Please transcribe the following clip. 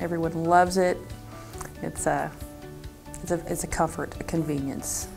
Everyone loves it. It's a, it's a, it's a comfort, a convenience.